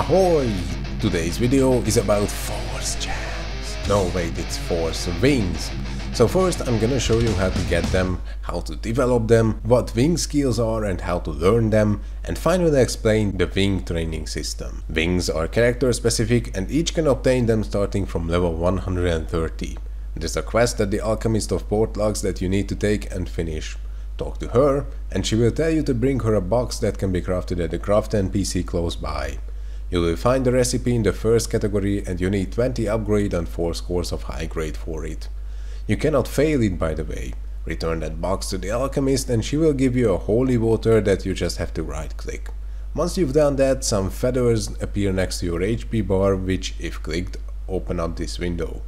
Ahoy! Today's video is about force gems. No wait, it's force wings. So first I'm gonna show you how to get them, how to develop them, what wing skills are and how to learn them, and finally explain the wing training system. Wings are character specific and each can obtain them starting from level 130. There's a quest at the Alchemist of Port Lux that you need to take and finish. Talk to her, and she will tell you to bring her a box that can be crafted at the craft NPC close by. You will find the recipe in the first category and you need 20 upgrade and force cores of high grade for it. You cannot fail it by the way. Return that box to the alchemist and she will give you a holy water that you just have to right click. Once you've done that, some feathers appear next to your HP bar which, if clicked, open up this window.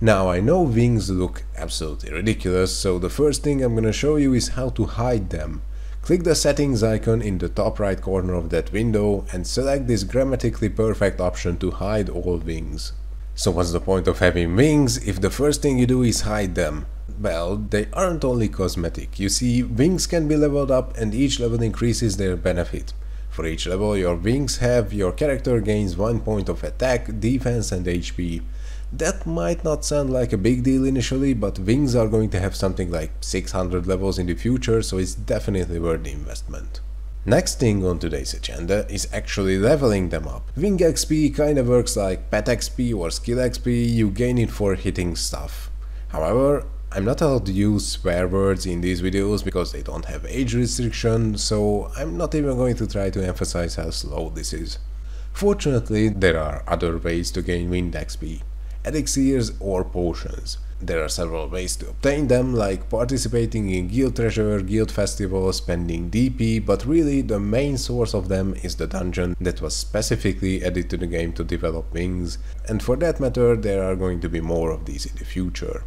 Now I know wings look absolutely ridiculous, so the first thing I'm gonna show you is how to hide them. Click the settings icon in the top right corner of that window and select this grammatically perfect option to hide all wings. So what's the point of having wings if the first thing you do is hide them? Well, they aren't only cosmetic. You see, wings can be leveled up and each level increases their benefit. For each level your wings have, your character gains 1 point of attack, defense and HP. That might not sound like a big deal initially, but wings are going to have something like 600 levels in the future, so it's definitely worth the investment. Next thing on today's agenda is actually leveling them up. Wing XP kinda works like pet XP or skill XP, you gain it for hitting stuff. However, I'm not allowed to use swear words in these videos because they don't have age restriction, so I'm not even going to try to emphasize how slow this is. Fortunately, there are other ways to gain Wing XP elixirs or potions. There are several ways to obtain them, like participating in guild treasure, guild festival, spending DP, but really the main source of them is the dungeon that was specifically added to the game to develop wings, and for that matter there are going to be more of these in the future.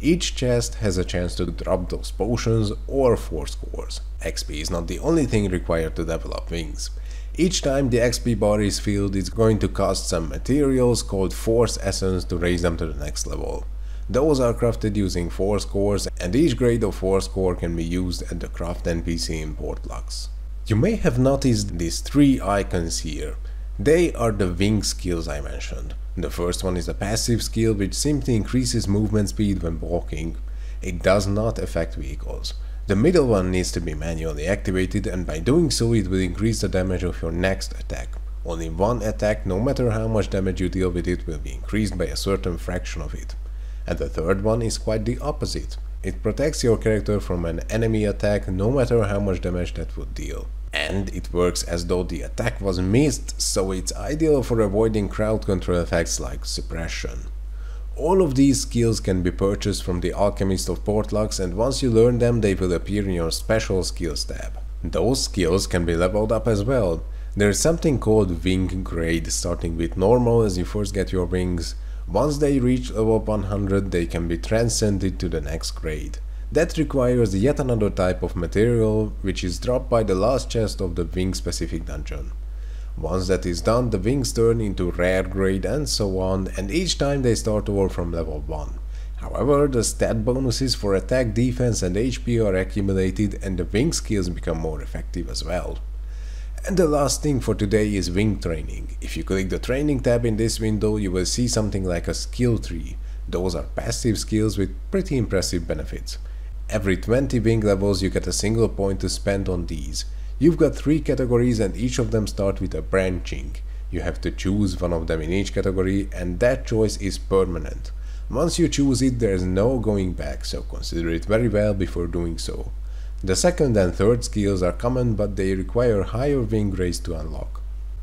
Each chest has a chance to drop those potions or force cores. XP is not the only thing required to develop wings. Each time the XP bar is filled, it's going to cost some materials called Force Essence to raise them to the next level. Those are crafted using Force cores and each grade of Force core can be used at the craft NPC in Port Lux. You may have noticed these three icons here. They are the wing skills I mentioned. The first one is a passive skill which simply increases movement speed when walking. It does not affect vehicles. The middle one needs to be manually activated and by doing so it will increase the damage of your next attack. Only one attack, no matter how much damage you deal with it, will be increased by a certain fraction of it. And the third one is quite the opposite. It protects your character from an enemy attack no matter how much damage that would deal. And it works as though the attack was missed, so it's ideal for avoiding crowd control effects like suppression. All of these skills can be purchased from the Alchemist of Port Lux and once you learn them they will appear in your special skills tab. Those skills can be leveled up as well. There is something called wing grade starting with normal as you first get your wings. Once they reach level 100 they can be transcended to the next grade. That requires yet another type of material which is dropped by the last chest of the wing specific dungeon. Once that is done, the wings turn into rare grade and so on, and each time they start over from level 1. However, the stat bonuses for attack, defense and HP are accumulated and the wing skills become more effective as well. And the last thing for today is wing training. If you click the training tab in this window, you will see something like a skill tree. Those are passive skills with pretty impressive benefits. Every 20 wing levels you get a single point to spend on these. You've got three categories and each of them start with a branching. You have to choose one of them in each category and that choice is permanent. Once you choose it there's no going back, so consider it very well before doing so. The second and third skills are common but they require higher wing grades to unlock.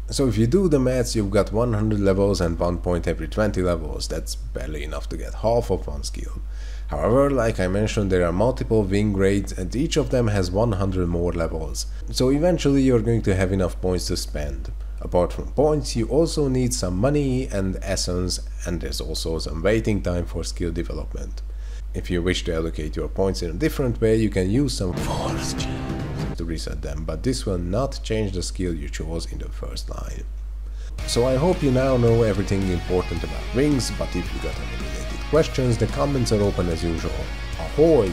So if you do the maths you've got 100 levels and 1 point every 20 levels, that's barely enough to get half of one skill. However, like I mentioned, there are multiple wing grades and each of them has 100 more levels, so eventually you're going to have enough points to spend. Apart from points, you also need some money and essence, and there's also some waiting time for skill development. If you wish to allocate your points in a different way, you can use some force to reset them, but this will not change the skill you chose in the first line. So I hope you now know everything important about wings, but if you got any questions, the comments are open as usual. Ahoy!